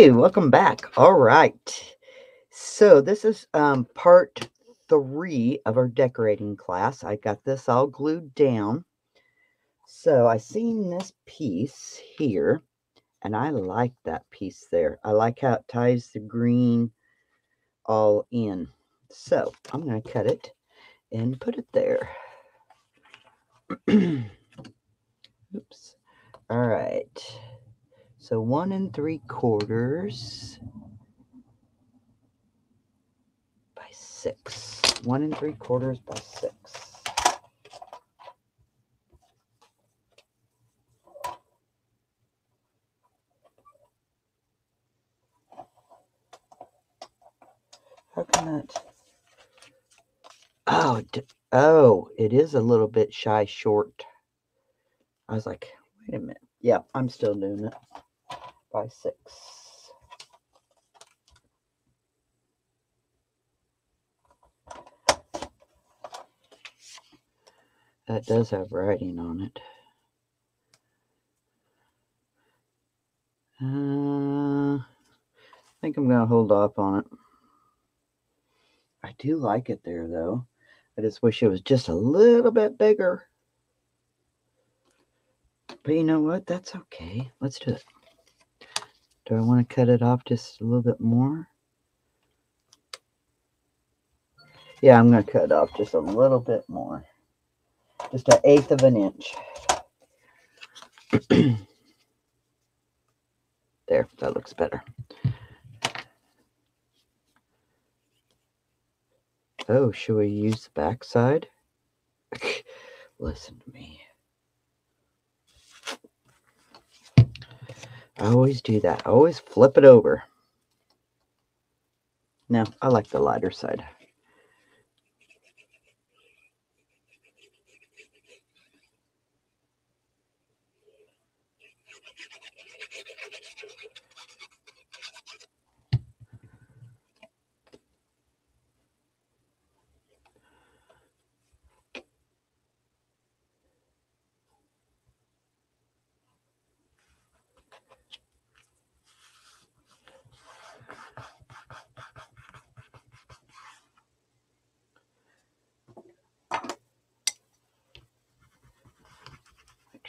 Hey, welcome back. All right. So this is um, part three of our decorating class. I got this all glued down. So I seen this piece here, and I like that piece there. I like how it ties the green all in. So I'm going to cut it and put it there. Oops. All right. So one and three quarters by six. One and three quarters by six. How can that? Oh, oh, it is a little bit shy short. I was like, wait a minute. Yeah, I'm still doing it by six. That does have writing on it. Uh, I think I'm going to hold off on it. I do like it there, though. I just wish it was just a little bit bigger. But you know what? That's okay. Let's do it. Do I want to cut it off just a little bit more? Yeah, I'm going to cut it off just a little bit more. Just an eighth of an inch. there, that looks better. Oh, should we use the back side? Listen to me. I always do that. I always flip it over. No, I like the lighter side.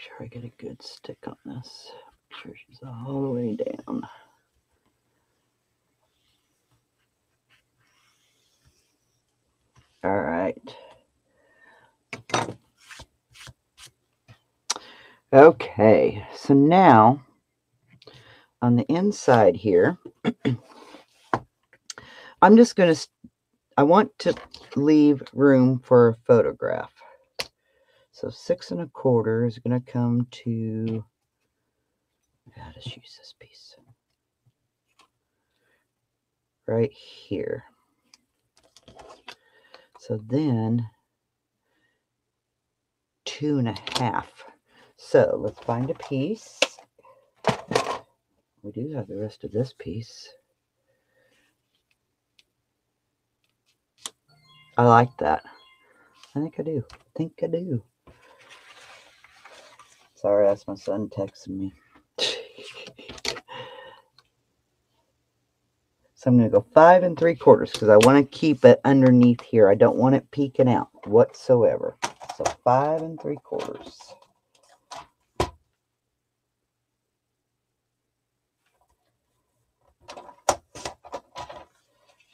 sure I get a good stick on this. Make sure she's all the way down. All right. Okay, so now on the inside here, I'm just going to, I want to leave room for a photograph. So six and a quarter is going to come to, I just use this piece right here. So then two and a half. So let's find a piece. We do have the rest of this piece. I like that. I think I do. I think I do. Sorry, that's my son texting me. so I'm going to go five and three quarters because I want to keep it underneath here. I don't want it peeking out whatsoever. So five and three quarters.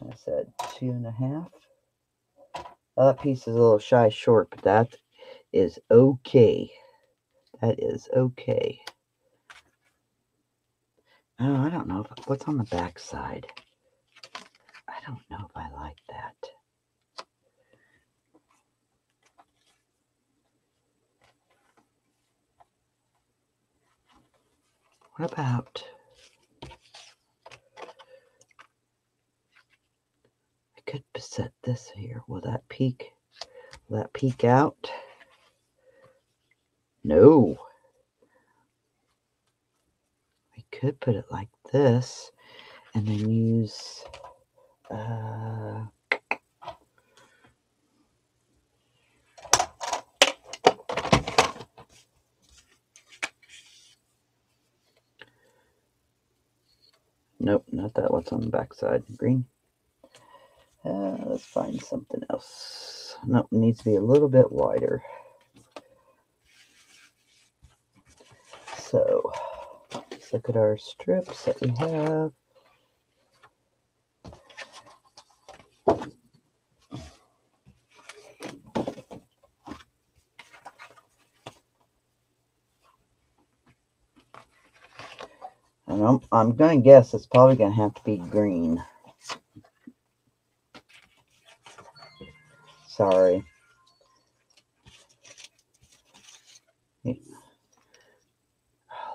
I said two and a half. That piece is a little shy short, but that is okay. That is okay. Oh, I don't know if, what's on the back side. I don't know if I like that. What about could set this here. Will that peek? Will that peek out? No. I could put it like this and then use uh, Nope, not that. What's on the back side? Green. Let's find something else. No, it needs to be a little bit wider. So let's look at our strips that we have. And I'm, I'm going to guess it's probably going to have to be green. Sorry. Oh,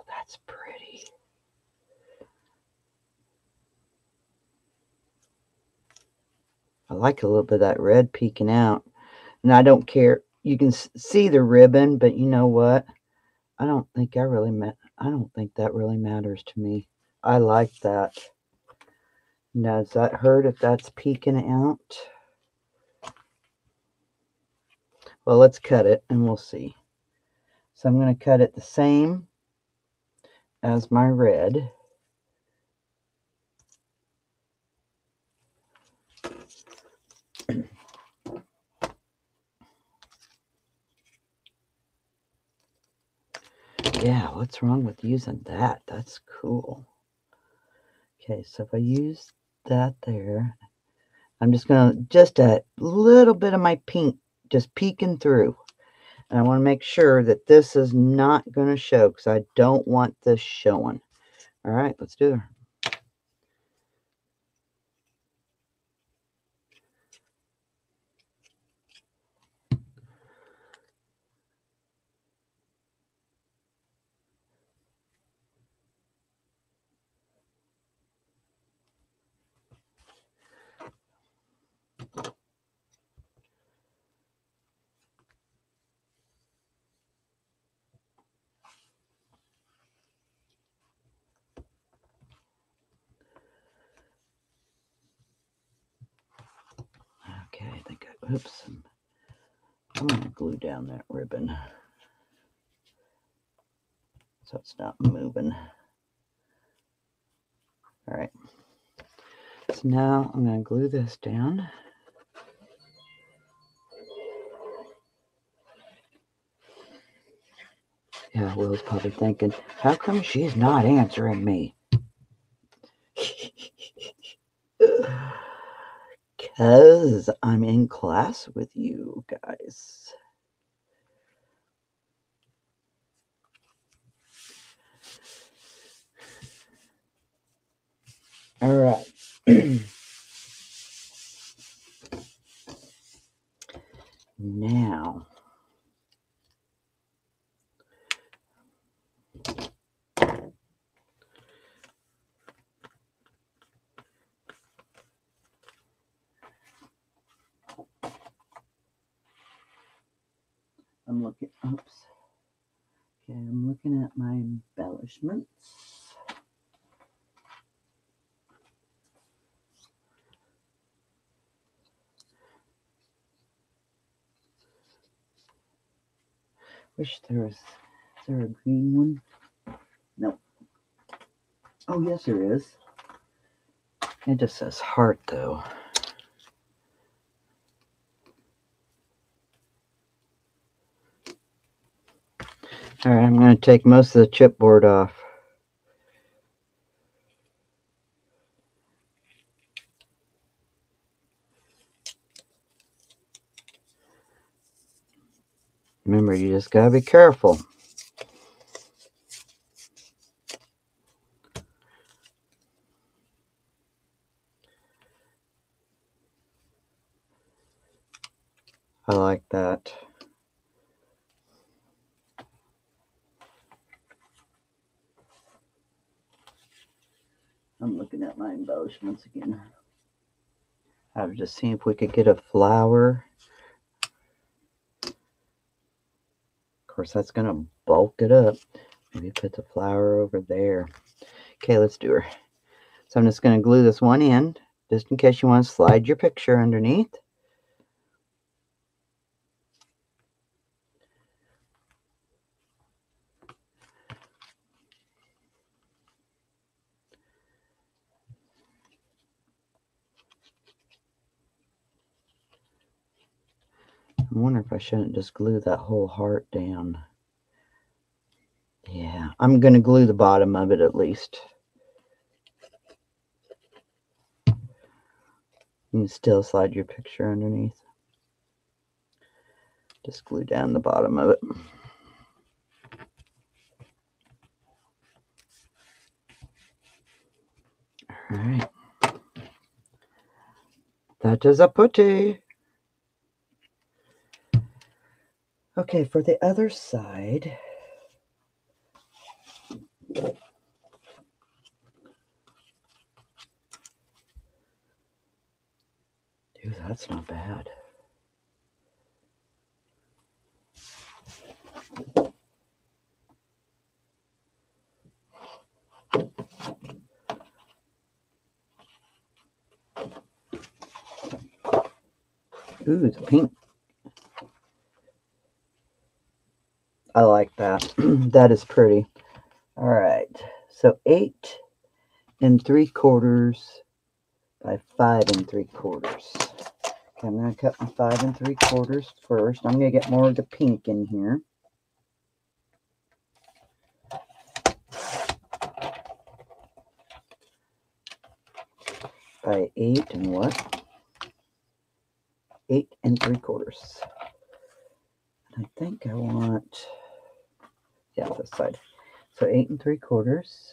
that's pretty. I like a little bit of that red peeking out. And I don't care. You can see the ribbon, but you know what? I don't think I really met. I don't think that really matters to me. I like that. Now, does that hurt if that's peeking out? Well, let's cut it and we'll see. So I'm going to cut it the same as my red. yeah, what's wrong with using that? That's cool. Okay, so if I use that there, I'm just going to, just a little bit of my pink just peeking through. And I want to make sure that this is not going to show because I don't want this showing. All right, let's do it. Okay, I think I, oops, I'm, I'm going to glue down that ribbon not moving. All right. So now I'm going to glue this down. Yeah, Will's probably thinking, how come she's not answering me? Because I'm in class with you guys. All right. now, I'm looking, oops. Okay, I'm looking at my embellishments. Wish there was, is there a green one? No. Oh, yes, there is. It just says heart, though. All right, I'm going to take most of the chipboard off. Remember, you just got to be careful. I like that. I'm looking at my embellishments again. I was just seeing if we could get a flower. Course, that's going to bulk it up. Maybe put the flower over there. Okay, let's do her. So I'm just going to glue this one end, just in case you want to slide your picture underneath. Shouldn't just glue that whole heart down. Yeah, I'm going to glue the bottom of it at least. You can still slide your picture underneath. Just glue down the bottom of it. All right. That is a putty. Okay, for the other side. Dude, that's not bad. Ooh, the pink. I like that. that is pretty. All right. So eight and three quarters by five and three quarters. Okay, I'm going to cut my five and three quarters first. I'm going to get more of the pink in here. By eight and what? eight and three quarters. I think I want, yeah, this side. So eight and three quarters.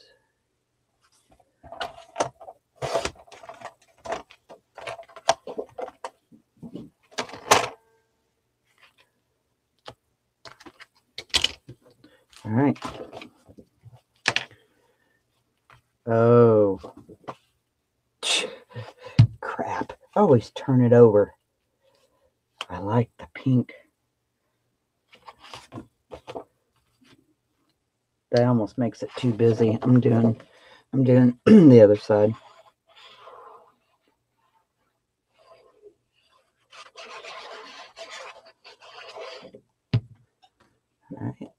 All right. Oh, crap. Always turn it over. I like the pink. That almost makes it too busy. I'm doing I'm doing the other side. All right.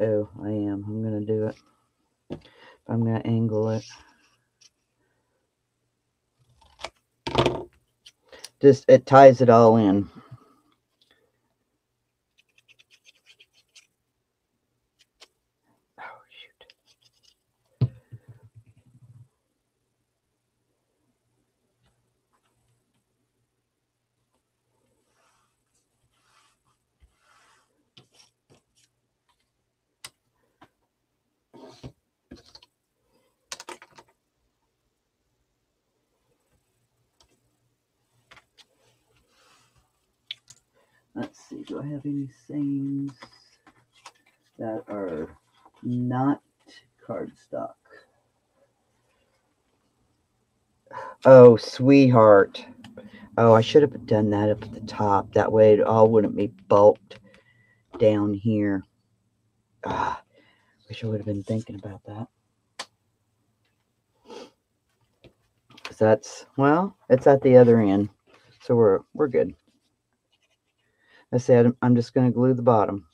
Oh, I am. I'm going to do it. I'm going to angle it. Just, it ties it all in. Oh, shoot. Let's see, do I have any sayings that are not cardstock? Oh, sweetheart. Oh, I should have done that up at the top. That way it all wouldn't be bulked down here. Ah, wish I would have been thinking about that. Cause that's well, it's at the other end, so we're we're good. I said I'm just going to glue the bottom.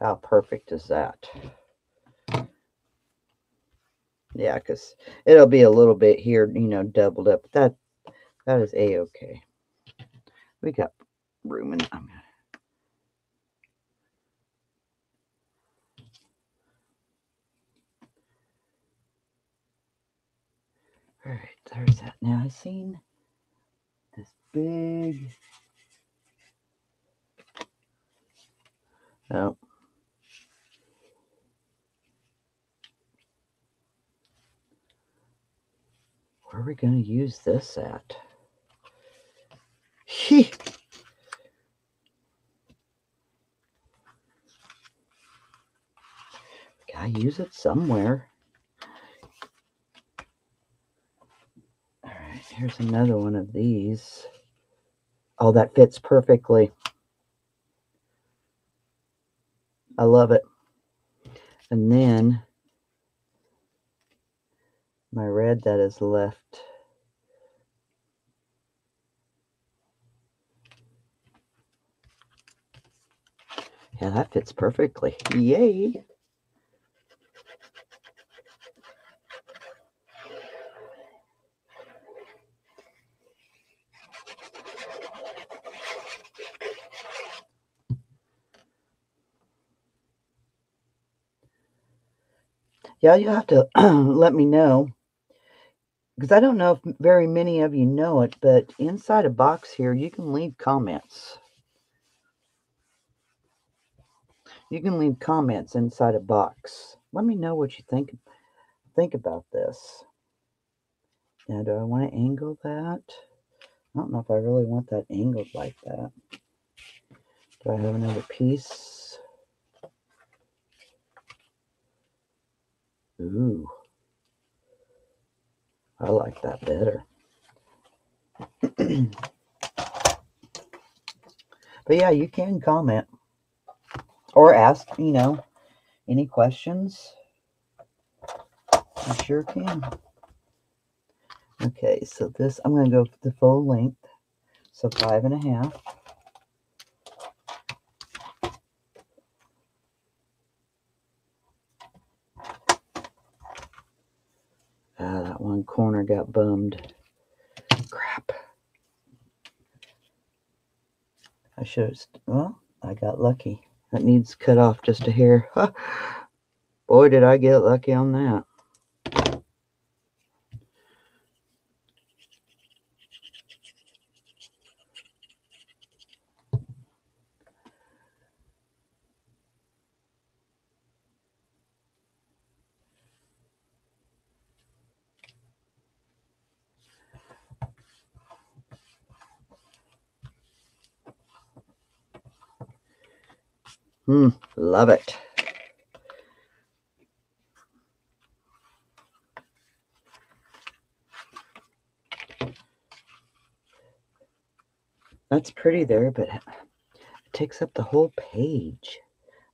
How perfect is that? Yeah, because it'll be a little bit here, you know, doubled up. That that is a-okay. We got room in I'm gonna All right, there's that. Now I've seen this big. Oh. Where are we going to use this at? He. I use it somewhere. All right, here's another one of these. Oh, that fits perfectly. I love it. And then my red that is left. Yeah, that fits perfectly. Yay. Yeah, you have to let me know because I don't know if very many of you know it, but inside a box here, you can leave comments. You can leave comments inside a box. Let me know what you think think about this. Now, do I want to angle that? I don't know if I really want that angled like that. Do I have another piece? Ooh. I like that better. but yeah, you can comment or ask, you know, any questions. You sure can. Okay, so this, I'm going to go for the full length. So five and a half. One corner got bummed. Crap. I should have, well, I got lucky. That needs cut off just a hair. Boy, did I get lucky on that. Hmm, love it. That's pretty there, but it takes up the whole page.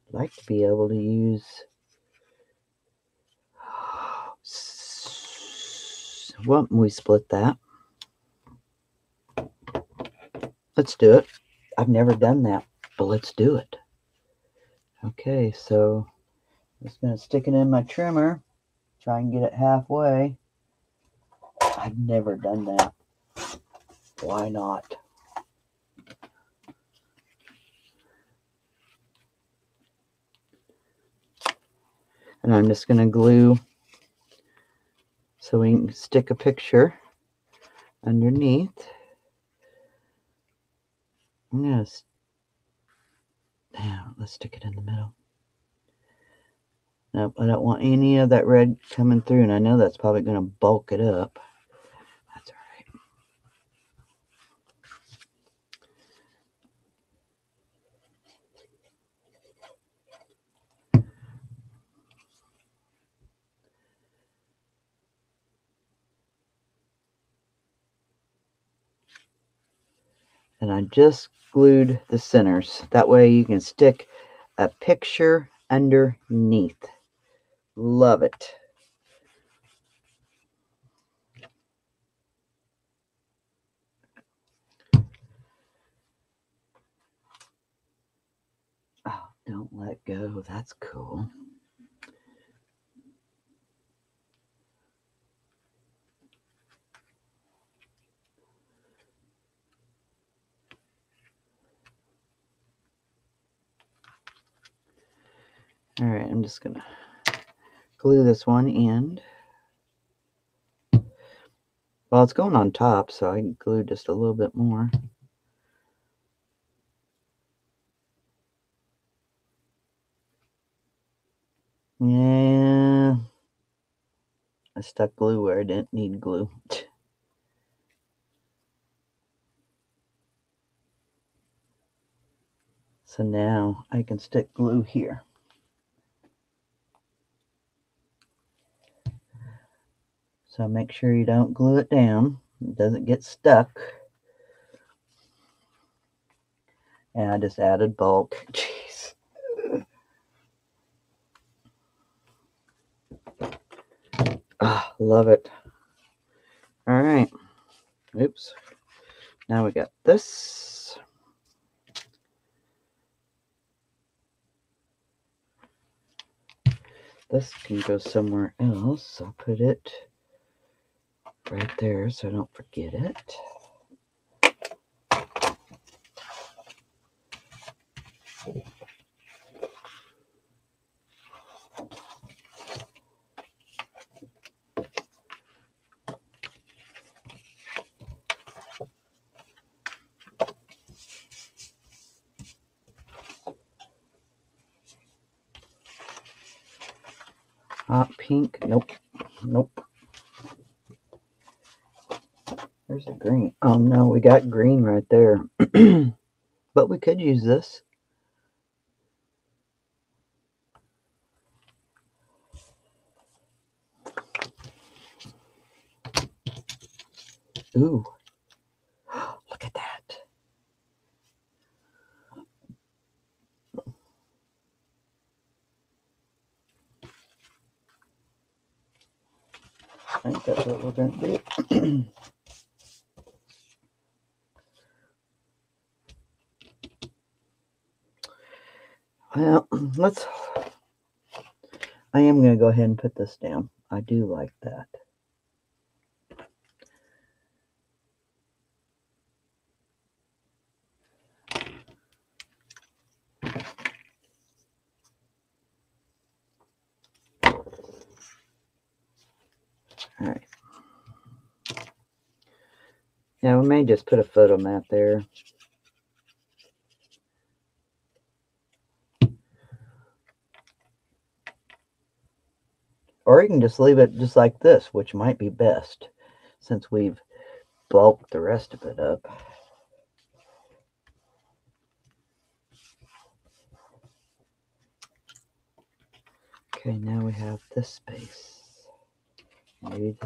I'd like to be able to use well, we split that. Let's do it. I've never done that, but let's do it. Okay, so I'm just going to stick it in my trimmer, try and get it halfway. I've never done that. Why not? And I'm just going to glue so we can stick a picture underneath. I'm now, let's stick it in the middle. Nope, I don't want any of that red coming through, and I know that's probably going to bulk it up. That's all right. And I just glued the centers. That way you can stick a picture underneath. Love it. Oh, don't let go. That's cool. All right, I'm just gonna glue this one end. Well, it's going on top, so I can glue just a little bit more. Yeah, I stuck glue where I didn't need glue. So now I can stick glue here. So make sure you don't glue it down. It doesn't get stuck. And I just added bulk. Jeez. Ah, love it. All right. Oops. Now we got this. This can go somewhere else. I'll put it right there so I don't forget it. Hot pink. Nope. Nope. There's the green. Oh no, we got green right there. but we could use this. Ooh. Look at that. I think that's what we're going to do. well, let's. I am going to go ahead and put this down. I do like that. All right. Yeah, we may just put a photo mat there. Or you can just leave it just like this, which might be best since we've bulked the rest of it up. Okay, now we have this space. All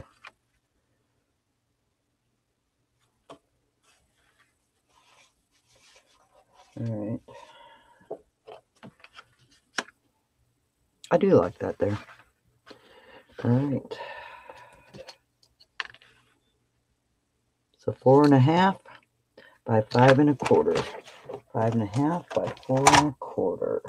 right. I do like that there. All right. So four and a half by five and a quarter. Five and a half by four and a quarter.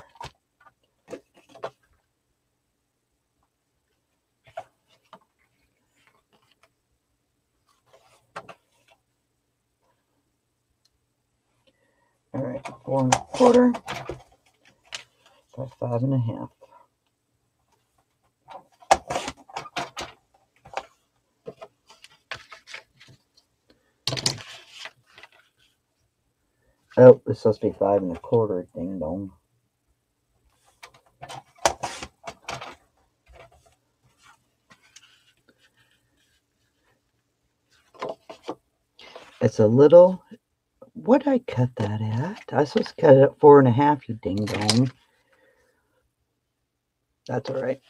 All right, four and a quarter by five and a half. Oh, it's supposed to be five and a quarter. Ding dong. It's a little. What I cut that at? I was supposed to cut it at four and a half. You ding dong. That's all right.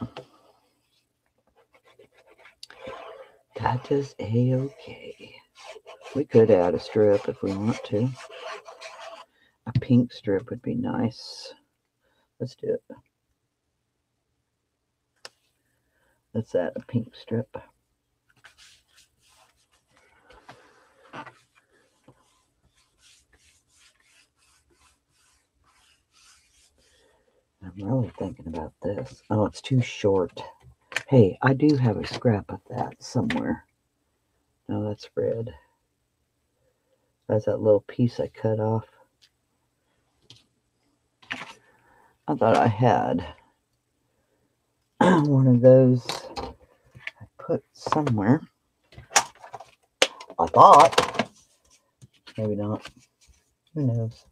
That is a okay. We could add a strip if we want to. A pink strip would be nice. Let's do it. Let's add a pink strip. I'm really thinking about this. Oh, it's too short. Hey, I do have a scrap of that somewhere. No, that's red. That's that little piece I cut off. I thought I had one of those I put somewhere. I thought. Maybe not. Who knows?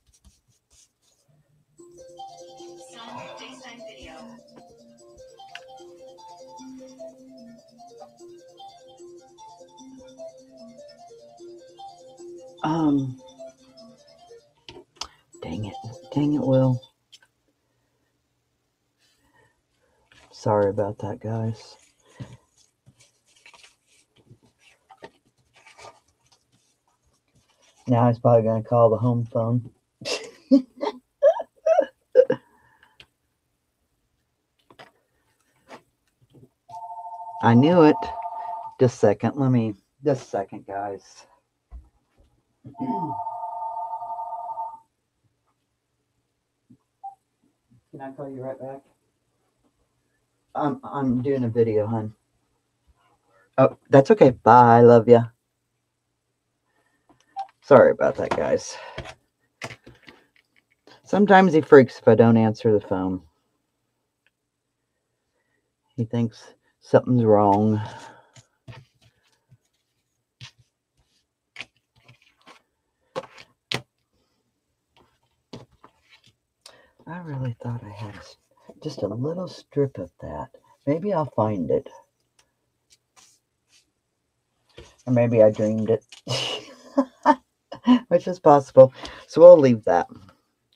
Um. Dang it. Dang it, Will. Sorry about that, guys. Now he's probably going to call the home phone. I knew it. Just a second. Let me, just a second, guys. Can I call you right back? I'm, I'm doing a video, hon. Oh, that's okay. Bye. I Love ya. Sorry about that, guys. Sometimes he freaks if I don't answer the phone. He thinks something's wrong. I really thought I had a just a little strip of that. Maybe I'll find it. Or maybe I dreamed it. Which is possible. So we'll leave that.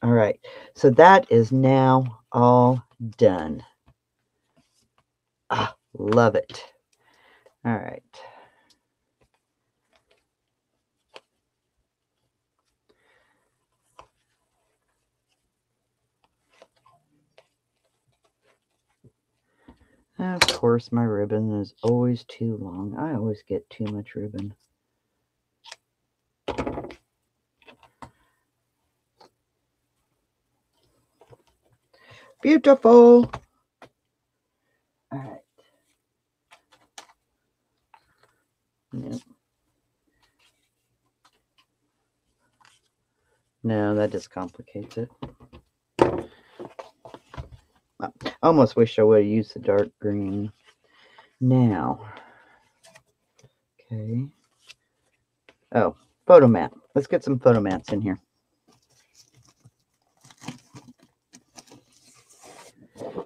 All right. So that is now all done. Ah, love it. All right. Of course, my ribbon is always too long. I always get too much ribbon. Beautiful. All right. Yep. No, that just complicates it. I almost wish I would have used the dark green. Now, okay. Oh, photo mat. Let's get some photo mats in here.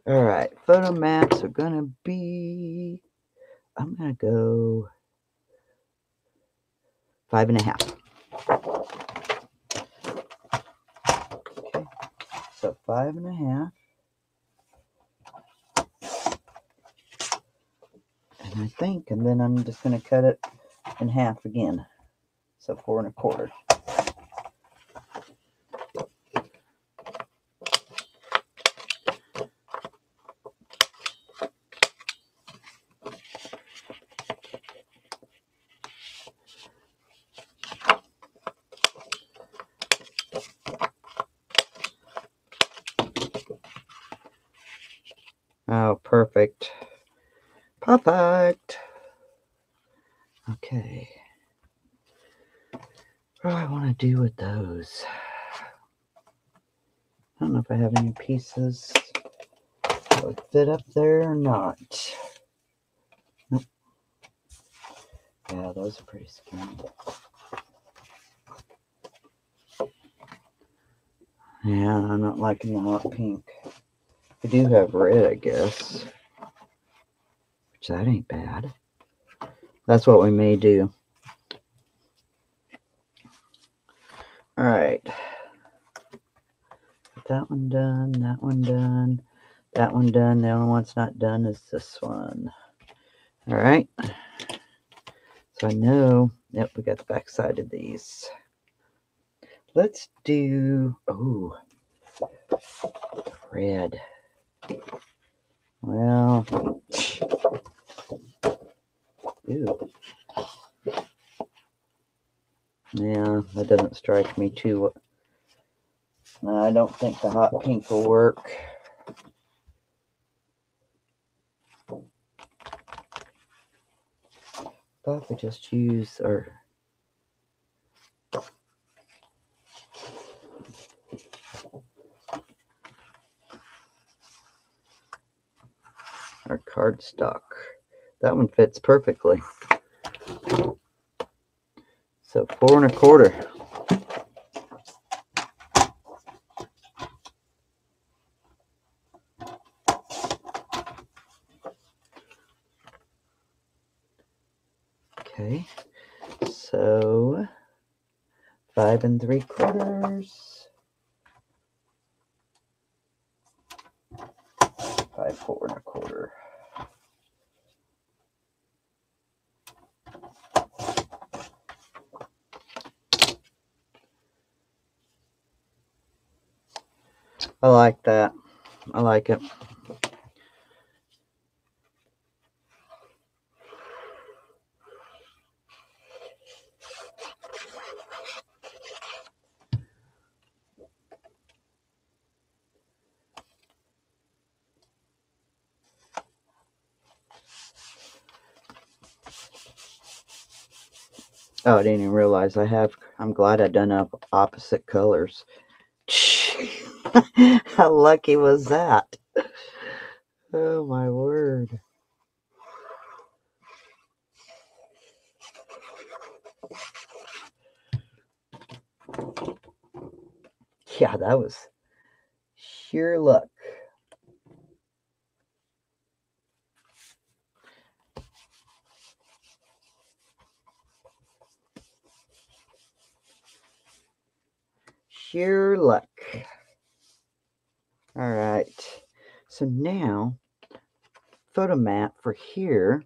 All right, photo mats are gonna be. I'm gonna go five and a half. Okay, so five and a half. I think, and then I'm just gonna cut it in half again. So four and a quarter. Oh, perfect. Perfect. Okay. What do with those? I don't know if I have any pieces that would fit up there or not. Nope. Yeah, those are pretty skinny. Yeah, I'm not liking the hot pink. I do have red, I guess. Which that ain't bad. That's what we may do. All right. Get that one done, that one done, that one done. The only one that's not done is this one. All right. So I know, yep, we got the back side of these. Let's do, oh, red. Well, ew. Yeah, that doesn't strike me too. I don't think the hot pink will work. Thought we just use our. Our cardstock. That one fits perfectly. So four and a quarter. five and three quarters. Five, four and a quarter. I like that. I like it. Oh, I didn't even realize I have. I'm glad I done up opposite colors. How lucky was that? Oh my word. Yeah, that was sheer luck. Sheer luck. All right. So now, photo mat for here.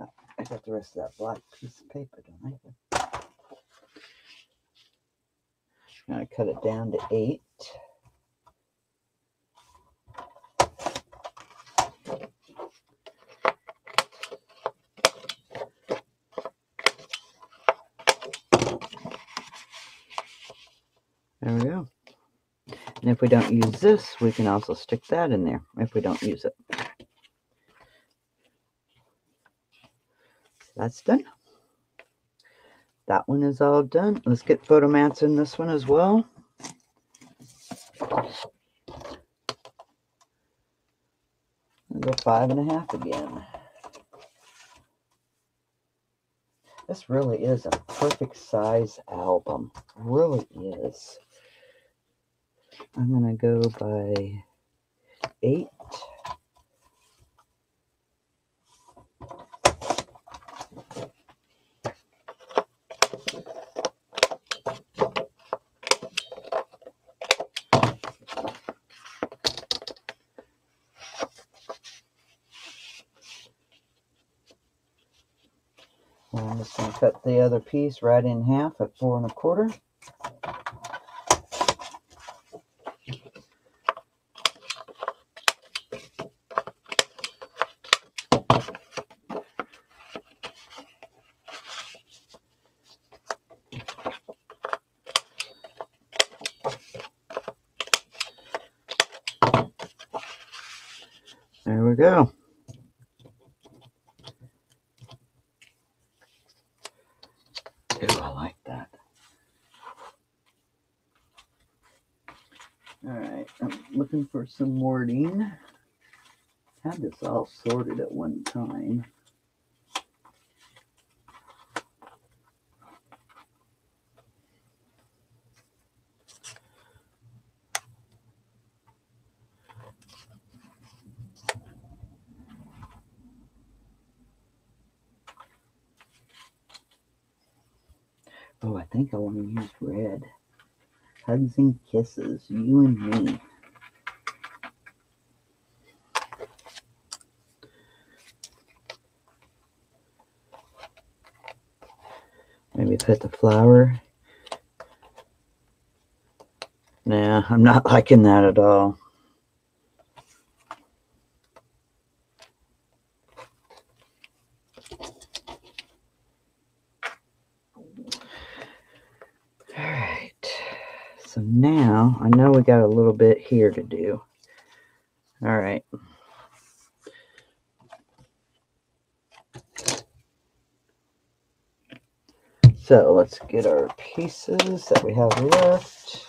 I got the rest of that black piece of paper, don't I? I'm gonna cut it down to eight. There we go. And if we don't use this, we can also stick that in there if we don't use it. That's done. That one is all done. Let's get photo mats in this one as well. I'll go five and a half again. This really is a perfect size album. Really is. I'm gonna go by eight. I'm just gonna cut the other piece right in half at four and a quarter. There we go. Ooh, I like that. All right, I'm looking for some wording. Had this all sorted at one time. Oh, I think I want to use red. Hugs and kisses, you and me. Maybe put the flower. Nah, I'm not liking that at all. All right. So now I know we got a little bit here to do. All right. So let's get our pieces that we have left.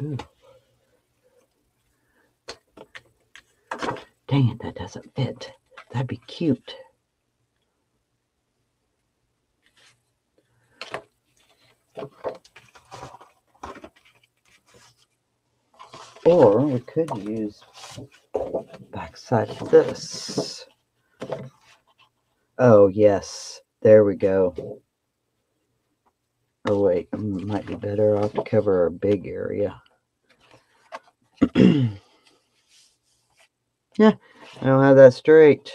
Ooh. Dang it, that doesn't fit. That'd be cute. Or we could use backside of this. Oh, yes. There we go. Oh, wait. it Might be better off to cover our big area. yeah, I don't have that straight.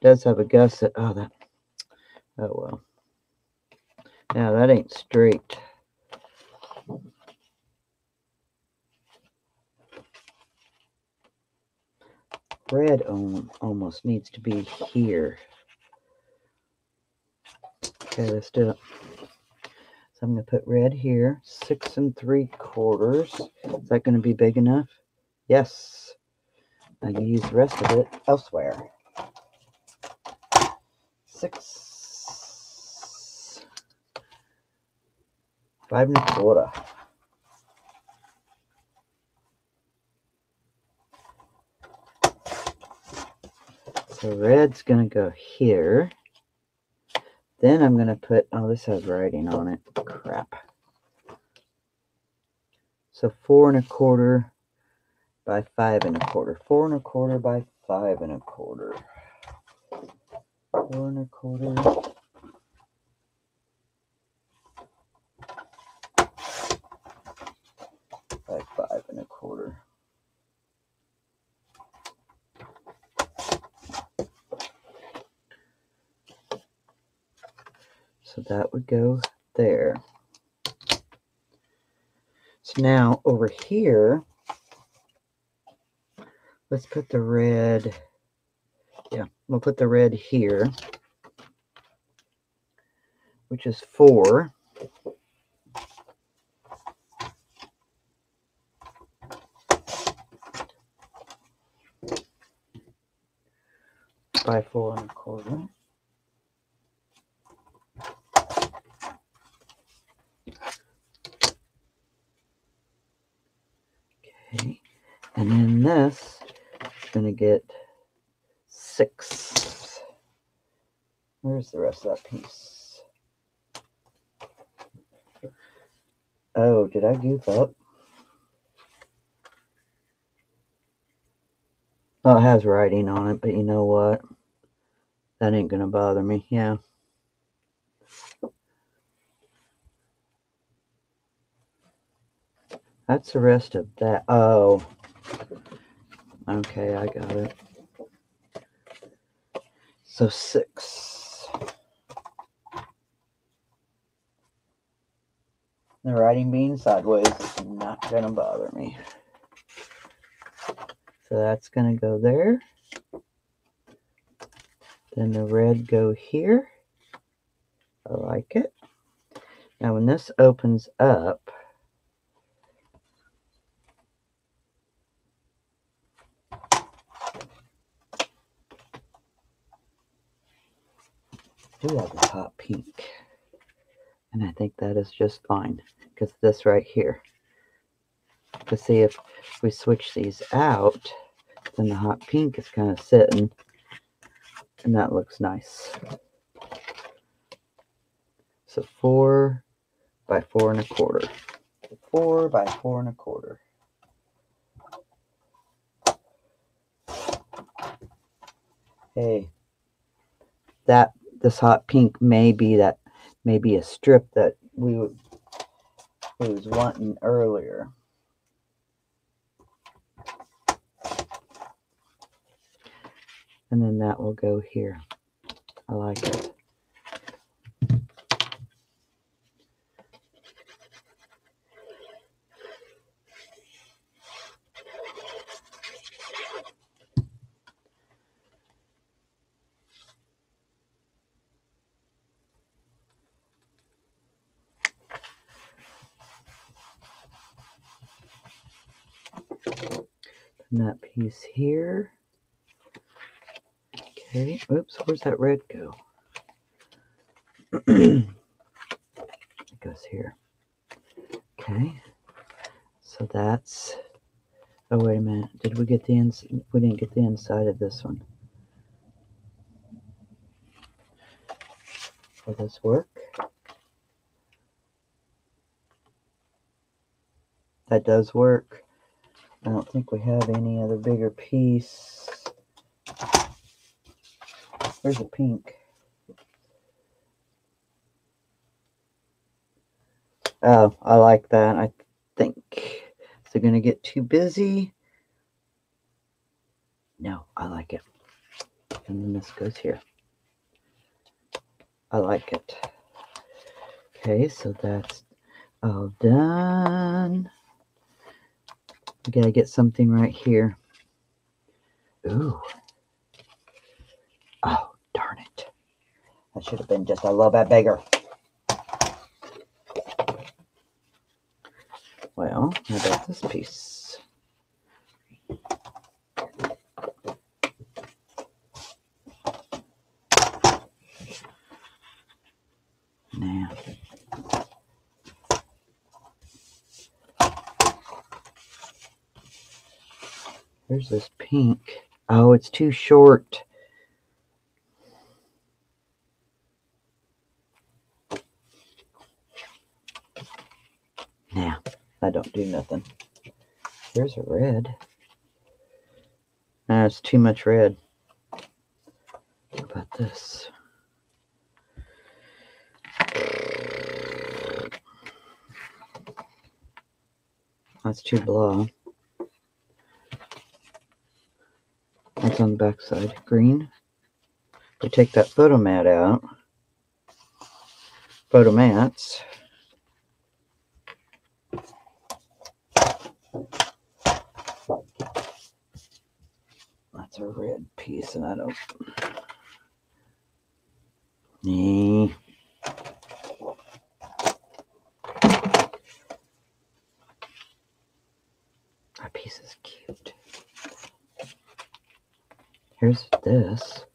Does have a gusset. Oh, that Oh well. Now, that ain't straight. Red al- almost needs to be here. Okay, let's do it. So I'm going to put red here, six and three quarters. Is that going to be big enough? Yes. I can use the rest of it elsewhere. Six, five and a quarter. So red's gonna go here. Then I'm gonna put, oh, this has writing on it. Crap. So four and a quarter by five and a quarter. Four and a quarter by five and a quarter. Four and a quarter. By five and a quarter. So that would go there. So now over here, let's put the red. Yeah, we'll put the red here, which is four. By four and a quarter. Okay, and then this is going to get six. Where's the rest of that piece? Oh, did I goof up? Well, it has writing on it, but you know what? That ain't going to bother me. Yeah. That's the rest of that. Oh. Okay, I got it. So six. The writing being sideways is not gonna bother me. So that's gonna go there. Then the red go here. I like it. Now when this opens up, do have a hot pink. And I think that is just fine because this right here. To see if we switch these out, then the hot pink is kind of sitting and that looks nice. So four by four and a quarter. Four by four and a quarter. Hey, that this hot pink may be that may be a strip that we would we was wanting earlier. And then that will go here. I like it. Here. Okay, oops, where's that red go? it goes here. Okay, so that's, oh wait a minute, did we get the ins, we didn't get the inside of this one. Will this work? That does work. I don't think we have any other bigger piece. There's a pink? Oh, I like that. I think. It going to get too busy? No, I like it. And then this goes here. I like it. Okay, so that's all done. We gotta get something right here. Ooh. Oh, darn it. That should have been just a little bit bigger. Well, how about this piece? Now. This pink. Oh, it's too short. Now, I don't do nothing. There's a red. That's too much red. How about this? That's too blah. On the back side. Green. We take that photo mat out. Photo mats. That's a red piece, and I don't. Nee. That piece is cute. Here's this.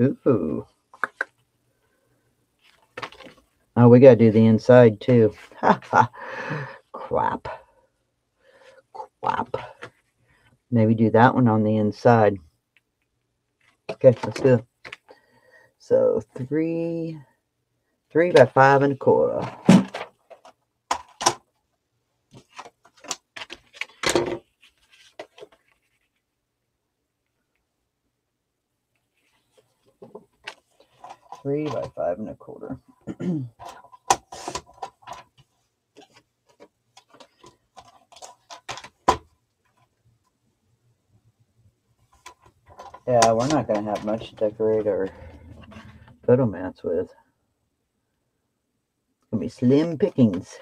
Ooh. Oh, we gotta do the inside too. Crap. Crap. Maybe do that one on the inside. Okay, let's do it. So three, three by five and a quarter. Three by five and a quarter. Yeah, we're not gonna have much to decorate our photo mats with. It's gonna be slim pickings.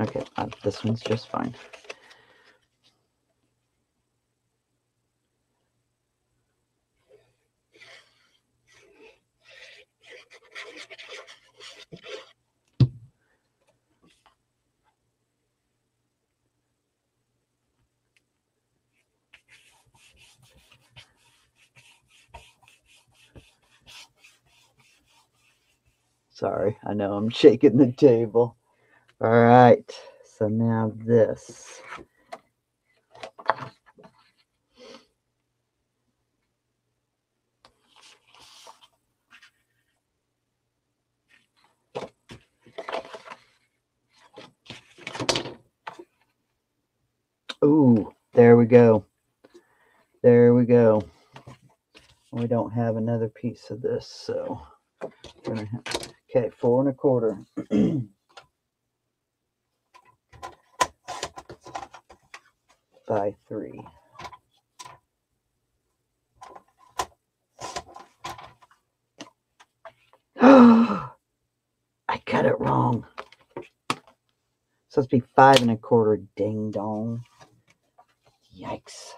Okay, uh, this one's just fine. Sorry, I know I'm shaking the table. All right, so now this. Ooh, there we go. There we go. We don't have another piece of this, so gonna have Okay, four and a quarter. By three. I cut it wrong. Supposed to be five and a quarter. Ding dong. Yikes.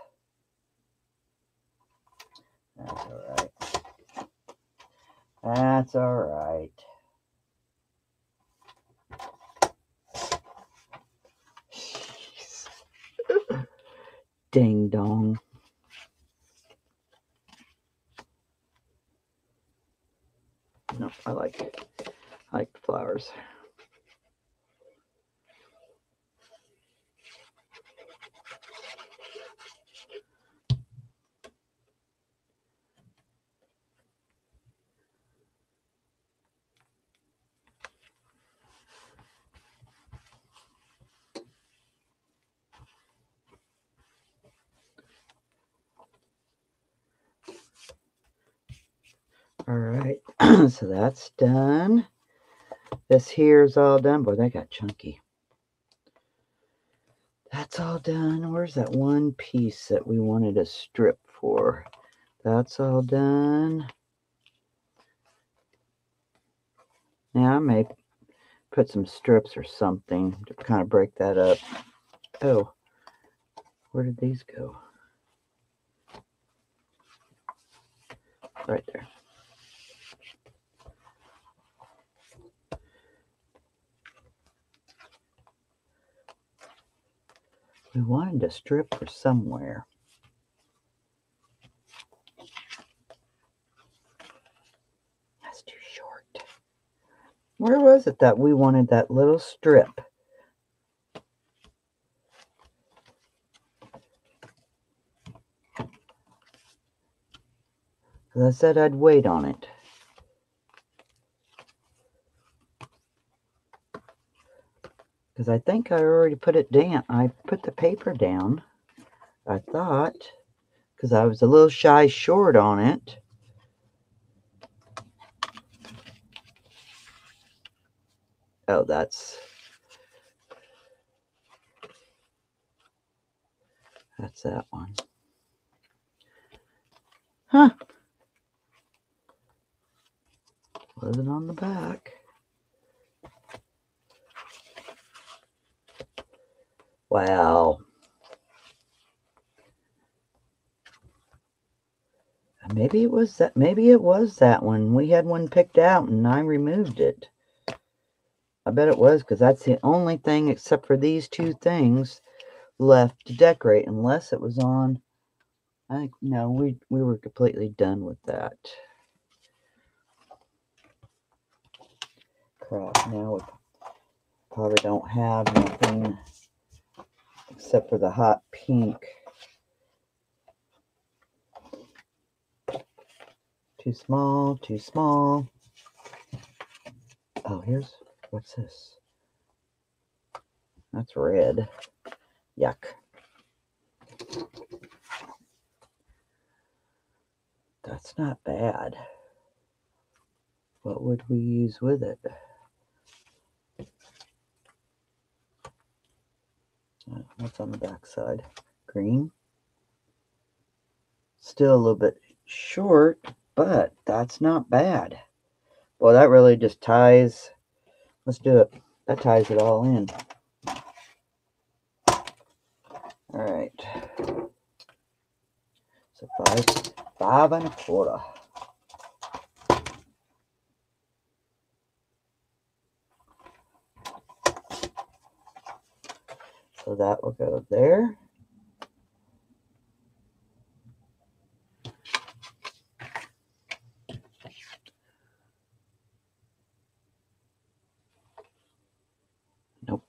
That's all right. That's all right. Ding dong. No, I like. I like flowers. All right, so that's done. This here's all done. Boy, that got chunky. That's all done. Where's that one piece that we wanted a strip for? That's all done. Now I may put some strips or something to kind of break that up. Oh, where did these go? Right there. We wanted a strip for somewhere. That's too short. Where was it that we wanted that little strip? I said I'd wait on it. Because I think I already put it down. I put the paper down. I thought, because I was a little shy short on it. Oh, that's that's that one. Huh. Wasn't on the back. Wow. Maybe it was that maybe it was that one. We had one picked out and I removed it. I bet it was because that's the only thing except for these two things left to decorate unless it was on I think no, we we were completely done with that. Crap, now we probably don't have nothing except for the hot pink. Too small, too small. Oh, here's what's this? That's red. Yuck. That's not bad. What would we use with it? What's on the back side? Green. Still a little bit short, but that's not bad. Well, that really just ties. Let's do it. That ties it all in. All right. So five, five and a quarter. So that will go there. Nope.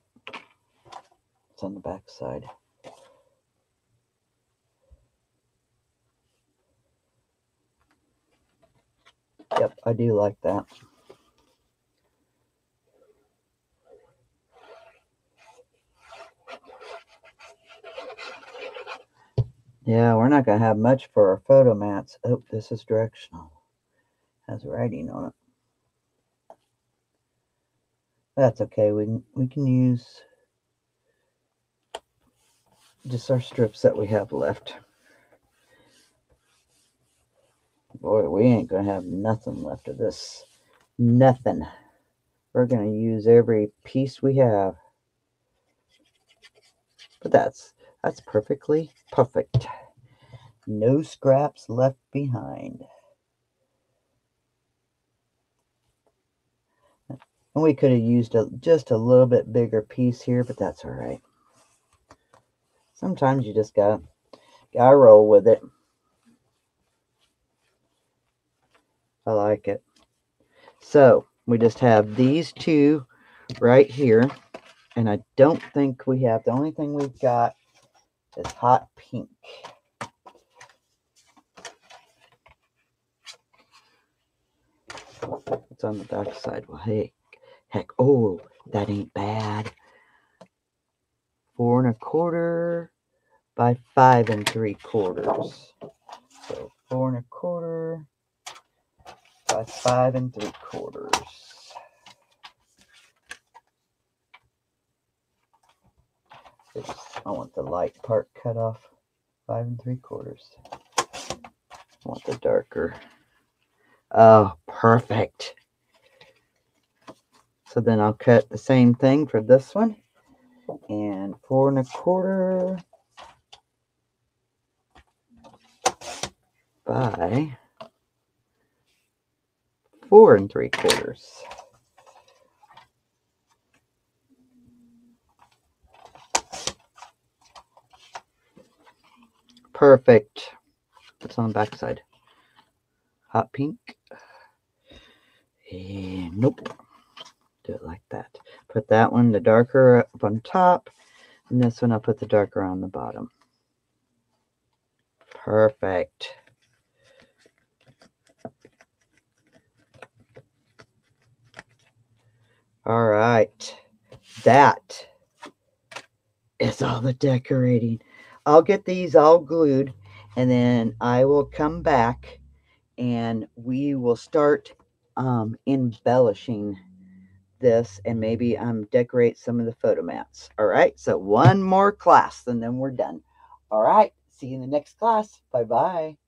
It's on the back side. Yep, I do like that. Yeah, we're not going to have much for our photo mats. Oh, this is directional. Has writing on it. That's okay. We we can use just our strips that we have left. Boy, we ain't going to have nothing left of this. Nothing. We're going to use every piece we have. But that's that's perfectly perfect. No scraps left behind. And we could have used a, just a little bit bigger piece here, but that's all right. Sometimes you just gotta, gotta roll with it. I like it. So we just have these two right here. And I don't think we have, the only thing we've got is hot pink. It's on the back side. Well, hey, heck, oh, that ain't bad. Four and a quarter by five and three quarters. So four and a quarter by five and three quarters. I want the light part cut off five and three quarters. I want the darker. Oh, perfect. So then I'll cut the same thing for this one. And four and a quarter by four and three quarters. Perfect. What's on the back side? Hot pink. And nope. Do it like that. Put that one, the darker up on top. And this one, I'll put the darker on the bottom. Perfect. All right. That is all the decorating. I'll get these all glued and then I will come back and we will start um, embellishing this and maybe um, decorate some of the photo mats. All right. So one more class and then we're done. All right. See you in the next class. Bye bye.